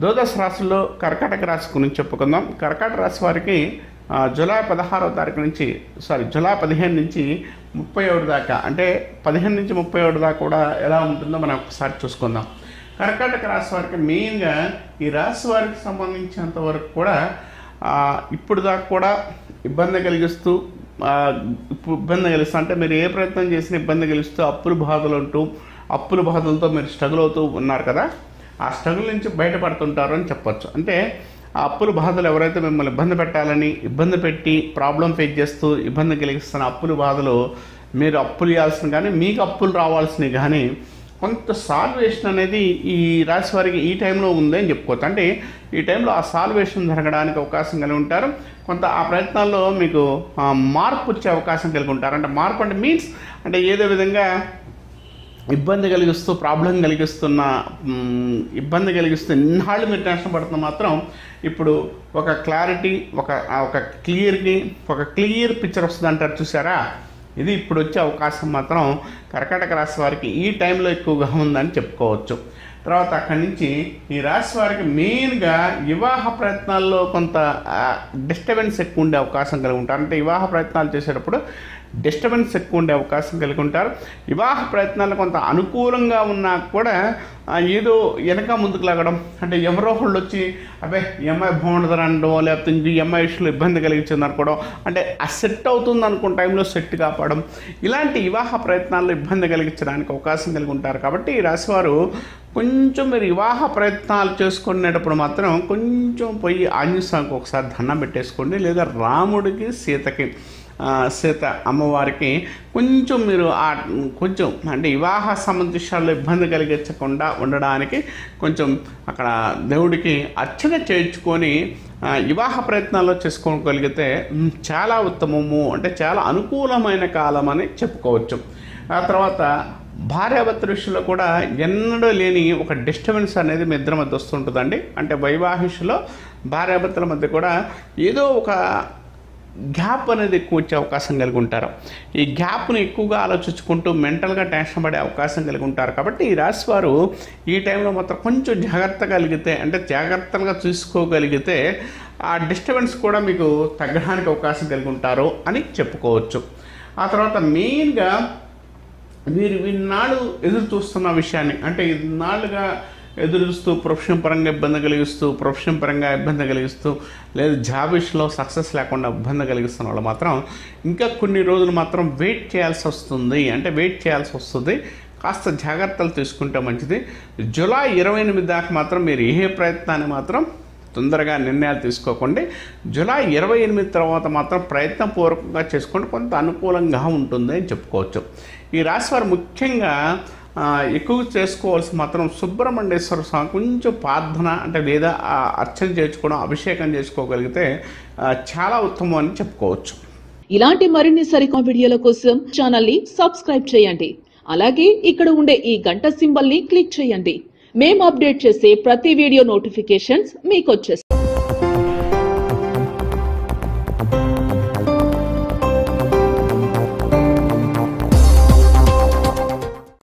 ద్వాదశ రాశుల్లో కర్కాటక రాశి గురించి చెప్పుకుందాం. కర్కాటక రాశి వారికి జూలై పదహారవ తారీఖు నుంచి సారీ జూలై పదిహేను నుంచి ముప్పై ఒకటి దాకా అంటే పదిహేను నుంచి ముప్పై ఒకటి దాకా కూడా ఎలా ఉంటుందో మనం ఒకసారి చూసుకుందాం. కర్కాటక రాశి వారికి మెయిన్గా ఈ రాశి వారికి సంబంధించినంత వరకు కూడా ఇప్పుడు దాకా కూడా ఇబ్బంది కలిగిస్తూ ఇప్పుడు ఇబ్బంది కలిగిస్తూ అంటే మీరు ఏ ప్రయత్నం చేసినా ఇబ్బంది కలిగిస్తూ అప్పులు బాధలు ఉంటూ అప్పుల బాధలతో మీరు స్ట్రగుల్ అవుతూ ఉన్నారు కదా. ఆ స్ట్రగుల్ నుంచి బయటపడుతుంటారు అని చెప్పొచ్చు. అంటే ఆ అప్పుల బాధలు ఎవరైతే మిమ్మల్ని ఇబ్బంది పెట్టాలని ఇబ్బంది పెట్టి ప్రాబ్లం ఫేస్ చేస్తూ ఇబ్బంది కలిగిస్తున్న అప్పుల బాధలు మీరు అప్పులు ఇవ్వాల్సిన కానీ మీకు అప్పులు రావాల్సినవి కానీ కొంత సాల్వేషన్ అనేది ఈ రాశి వారికి ఈ టైంలో ఉందని చెప్పుకోవచ్చు. అంటే ఈ టైంలో ఆ సాల్వేషన్ జరగడానికి అవకాశం కలిగి ఉంటారు. కొంత ఆ ప్రయత్నాల్లో మీకు మార్పు వచ్చే అవకాశం కలిగి ఉంటారు. అంటే మార్పు అంటే మీన్స్ అంటే ఏదో విధంగా ఇబ్బంది కలిగిస్తూ ప్రాబ్లం కలిగిస్తున్న ఇబ్బంది కలిగిస్తూ ఇన్నాళ్ళు మీరు టెన్షన్ పడుతున్న మాత్రం ఇప్పుడు ఒక క్లారిటీ ఒక ఒక క్లియర్కి ఒక క్లియర్ పిక్చర్ వస్తుంది అంటారు చూసారా? ఇది ఇప్పుడు వచ్చే అవకాశం మాత్రం కర్కాటక రాశి వారికి ఈ టైంలో ఎక్కువగా ఉందని చెప్పుకోవచ్చు. తర్వాత అక్కడి నుంచి ఈ రాశి వారికి మెయిన్గా వివాహ ప్రయత్నాల్లో కొంత డిస్టర్బెన్స్ ఎక్కువ ఉండే అవకాశం కలిగి ఉంటారు. అంటే వివాహ ప్రయత్నాలు చేసేటప్పుడు డిస్టర్బెన్స్ ఎక్కువ ఉండే అవకాశం కలిగి ఉంటారు. వివాహ ప్రయత్నాలు కొంత అనుకూలంగా ఉన్నా కూడా ఏదో వెనక ముందుకు లాగడం అంటే ఎవరో వాళ్ళు వచ్చి అబ్బే ఈ అమ్మాయి బాగుండదు అనడం లేకపోతే ఇంక ఈ అమ్మాయి విషయంలో ఇబ్బంది కలిగించింది అనుకోవడం అంటే ఆ సెట్ అవుతుంది అనుకున్న టైంలో సెట్ కాపాడడం ఇలాంటి వివాహ ప్రయత్నాల్లో ఇబ్బంది కలిగించడానికి అవకాశం కలిగి ఉంటారు. కాబట్టి ఈ రాశివారు కొంచెం మీరు వివాహ ప్రయత్నాలు చేసుకునేటప్పుడు మాత్రం కొంచెం పోయి ఆంజనేయస్వామికి ఒకసారి దండం పెట్టేసుకోండి. లేదా రాముడికి సీతకి సీత అమ్మవారికి కొంచెం మీరు ఆ కొంచెం అంటే వివాహ సంబంధించాల్లో ఇబ్బంది కలిగించకుండా ఉండడానికి కొంచెం అక్కడ దేవుడికి అర్చన చేయించుకొని వివాహ ప్రయత్నాల్లో చేసుకోగలిగితే చాలా ఉత్తమము అంటే చాలా అనుకూలమైన కాలం అని చెప్పుకోవచ్చు. ఆ తర్వాత భార్యాభర్తల విషయంలో కూడా ఎన్నడూ లేని ఒక డిస్టర్బెన్స్ అనేది మీ ఇద్దరి మధ్య వస్తుంటుందండి. అంటే వైవాహిషలో భార్యాభర్తల మధ్య కూడా ఏదో ఒక గ్యాప్ అనేది ఎక్కువ వచ్చే అవకాశం కలిగి ఉంటారు. ఈ గ్యాప్ను ఎక్కువగా ఆలోచించుకుంటూ మెంటల్గా టెన్షన్ పడే అవకాశం కలిగి ఉంటారు. కాబట్టి ఈ రాశి వారు ఈ టైంలో మాత్రం కొంచెం జాగ్రత్త కలిగితే అంటే జాగ్రత్తగా చూసుకోగలిగితే ఆ డిస్టర్బెన్స్ కూడా మీకు తగ్గడానికి అవకాశం కలిగి ఉంటారు అని చెప్పుకోవచ్చు. ఆ తర్వాత మెయిన్గా మీరు ఇన్నాళ్ళు ఎదురు చూస్తున్న విషయాన్ని అంటే ఇన్నాళ్ళుగా ఎదురు చూస్తూ ప్రొఫెషన్ పరంగా ఇబ్బంది కలిగిస్తూ ప్రొఫెషన్ పరంగా ఇబ్బంది కలిగిస్తూ లేదా జాబ్ విషయంలో సక్సెస్ లేకుండా ఇబ్బంది కలిగిస్తున్న వాళ్ళు మాత్రం ఇంకా కొన్ని రోజులు మాత్రం వెయిట్ చేయాల్సి వస్తుంది. అంటే వెయిట్ చేయాల్సి వస్తుంది. కాస్త జాగ్రత్తలు తీసుకుంటే మంచిది. జూలై ఇరవై ఎనిమిది దాకా మాత్రం మీరు ఏ ప్రయత్నాన్ని మాత్రం తొందరగా నిర్ణయాలు తీసుకోకండి. జూలై ఇరవై ఎనిమిది తర్వాత మాత్రం ప్రయత్నపూర్వకంగా చేసుకోండి. కొంత అనుకూలంగా ఉంటుంది అని చెప్పుకోవచ్చు. ఈ రాశి వారు ముఖ్యంగా ఎక్కువ చేసుకోవాల్సి మాత్రం సుబ్రహ్మణ్యేశ్వర స్వామి కొంచెం ప్రార్థన అంటే లేదా అర్చన చేసుకోవడం అభిషేకం చేసుకోగలిగితే చాలా ఉత్తమం అని చెప్పుకోవచ్చు. ఇలాంటి మరిన్ని సరికొత్త వీడియోల కోసం ఛానల్ని సబ్స్క్రైబ్ చేయండి. అలాగే ఇక్కడ ఉండే ఈ గంట సింబల్ని క్లిక్ చేయండి. మేము అప్డేట్ చేసే ప్రతి వీడియో నోటిఫికేషన్స్ మీకు వచ్చేస్తాయి